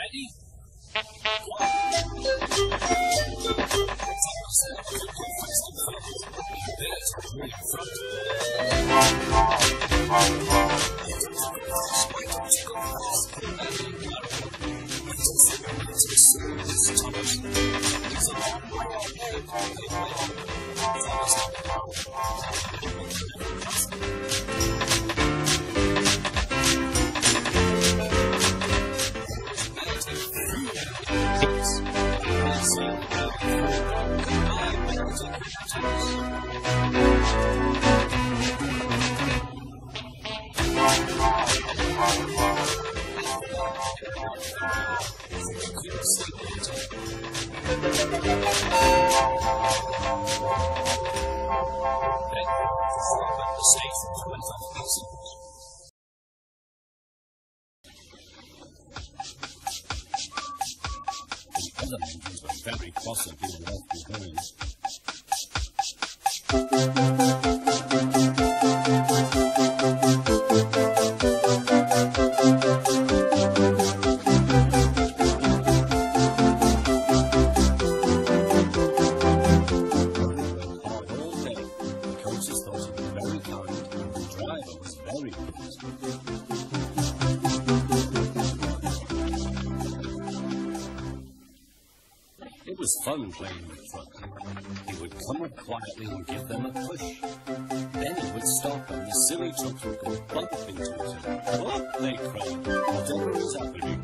ready? Other monkeys were very being left behind. It was fun playing with truck. Would up quietly and give them a push. Then he would stop and the silly trucks would bump into each other. Oh, they cried. Whatever is happening?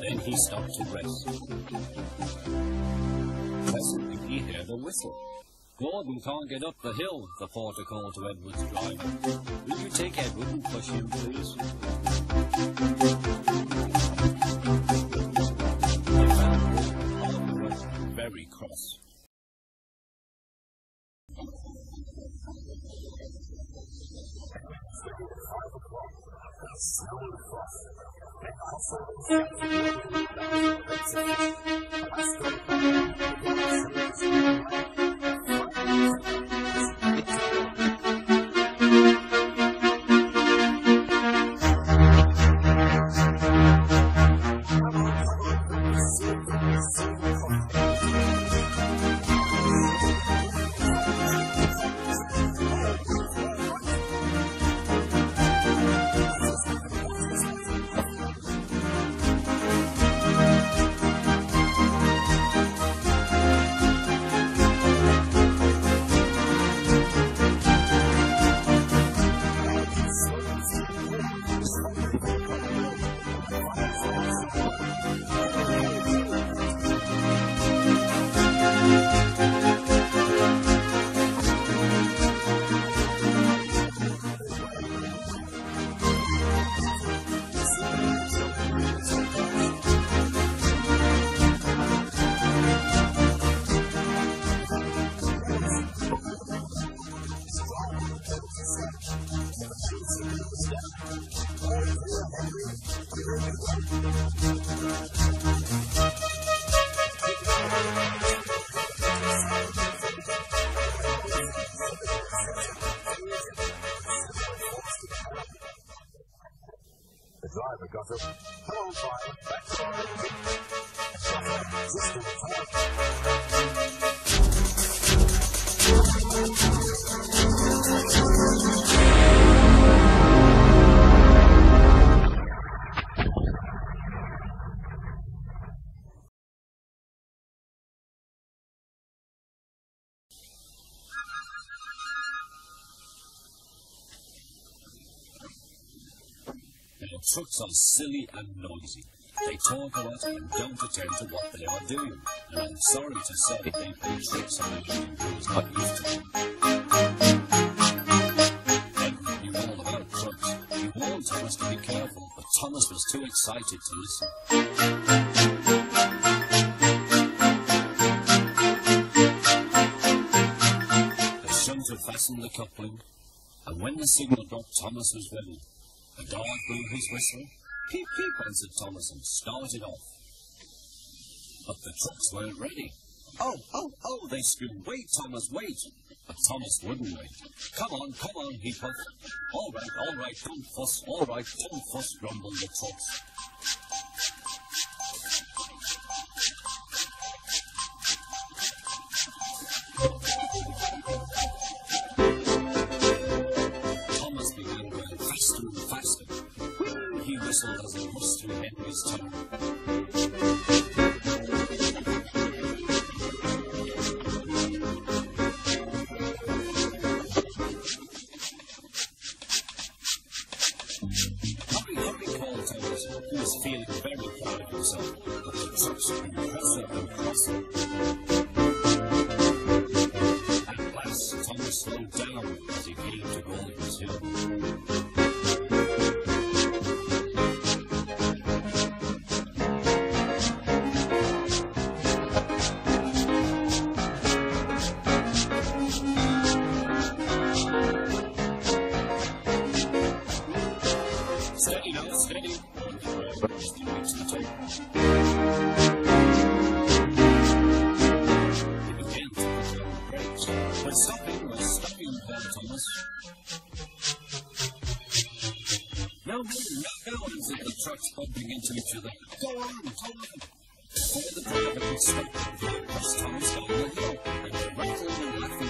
Would he stopped to rest. Presently he heard a whistle. Gordon can't get up the hill, the porter called to Edward's driver. Will you take Edward and push him, please? Very cross. Driver got up. Hello, driver. That's all right. Chauffeur, just Trucks are silly and noisy. They talk a lot and don't attend to what they are doing. And I'm sorry to say they play tricks on the human who is not used to them. Knew all about trucks. He warned Thomas to be careful, but Thomas was too excited to listen. Fastened the coupling, and when the signal dropped, Thomas was ready. The dog blew his whistle. Peep, peep, answered Thomas and started off. But the trucks weren't ready. Oh, oh, oh, they screamed, wait, Thomas, wait. But Thomas wouldn't wait. Come on, come on, he puffed. All right, all right, don't fuss, all right, don't fuss, grumbled the trucks. Whistled as he rushed through Henry's tunnel. Was feeling very proud of himself. But the closer and closer. Brakes. We're stopping, we're stopping, called Thomas. No, no, no, no, said the trucks bumping into each other. Go on, go on. Before the driver could stop, bus Thomas down the hill, and rattled and laughing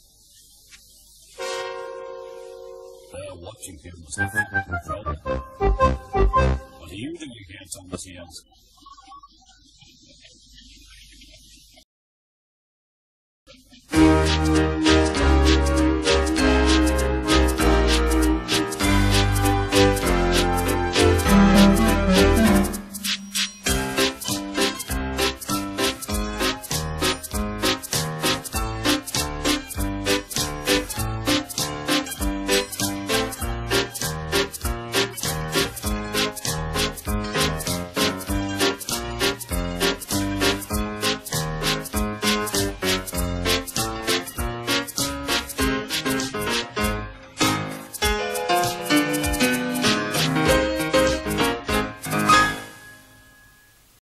There, watching him was the problem. What are you doing here, Thomas? he asked.